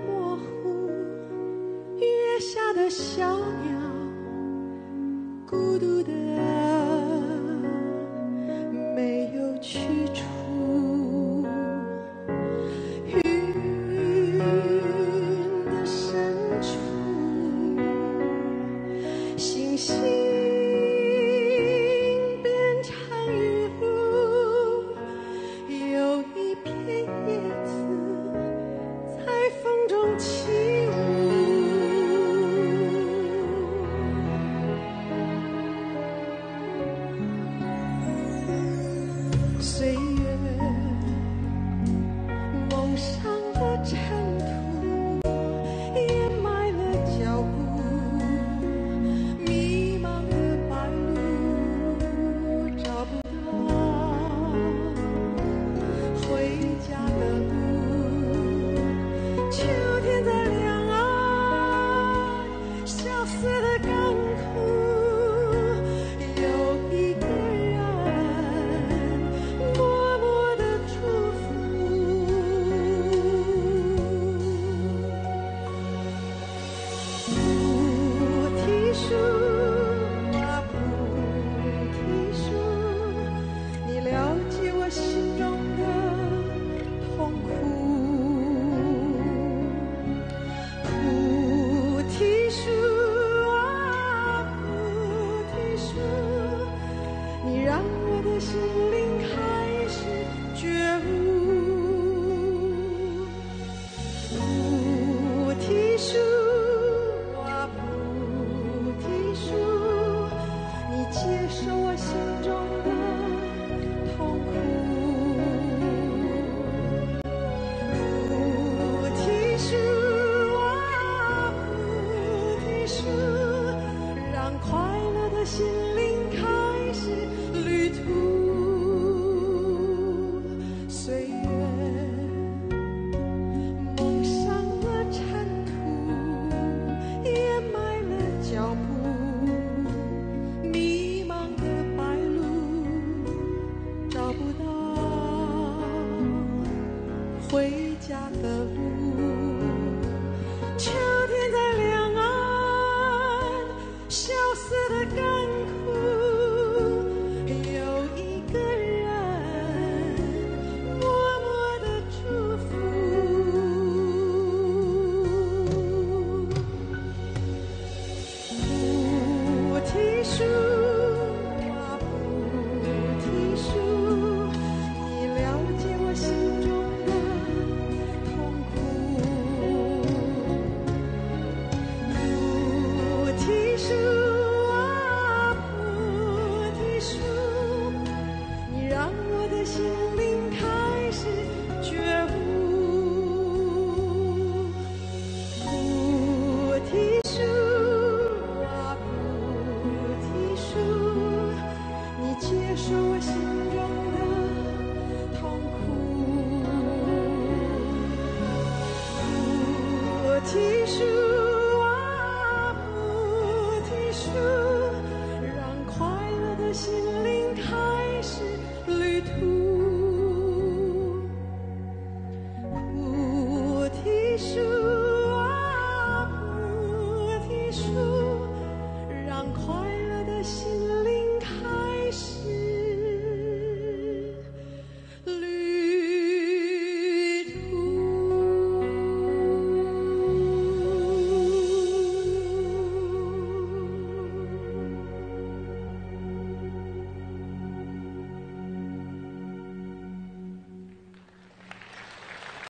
模糊月下的小鸟孤独的秋天在两岸，萧瑟的港口，有一个人默默的祝福。菩提树啊，菩提树，你了解我心。回家的路，秋天在两岸，萧瑟的干枯，有一个人默默的祝福。菩提树。接受我心中的痛苦。菩提树啊菩提树